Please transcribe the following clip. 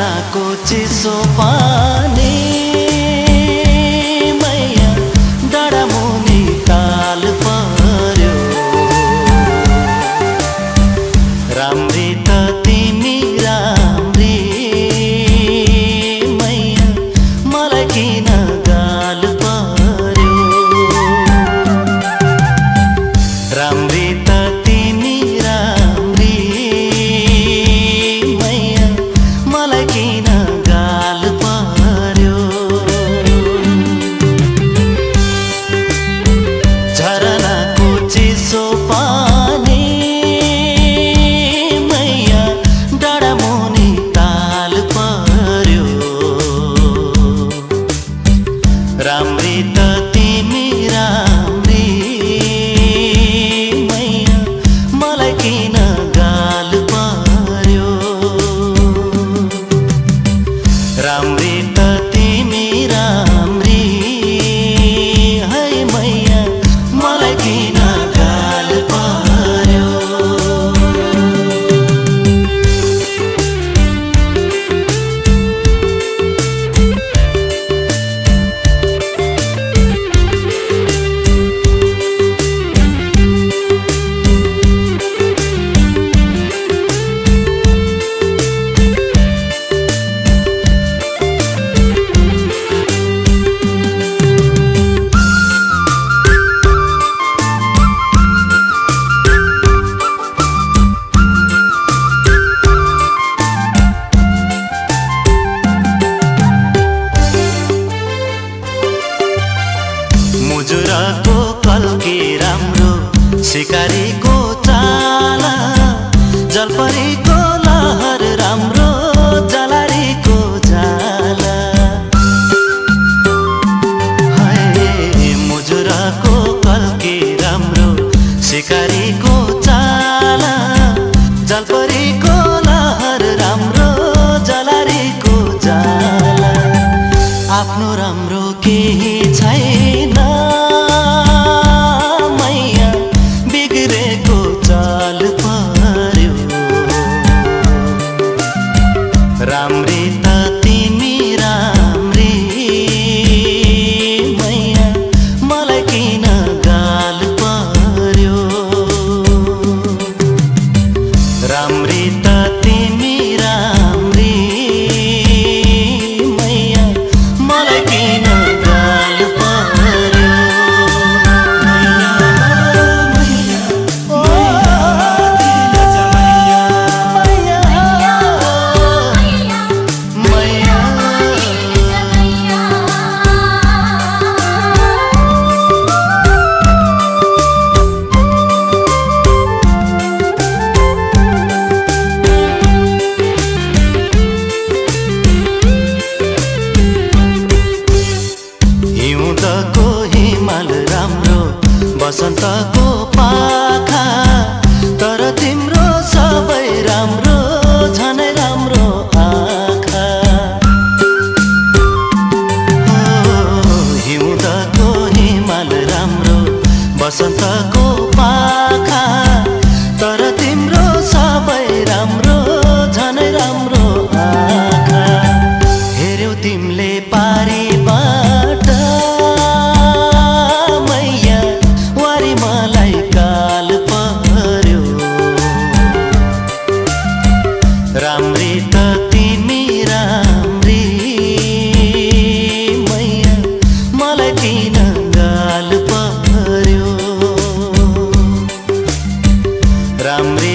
को चिसो पानी आफ्नो राम्रो केही छैन। मैया बिग्रेको चाल पर्यो। राम्री Santa Cruz. त तिमी राम्री मैया मलाई किन गाल पर्यो राम्री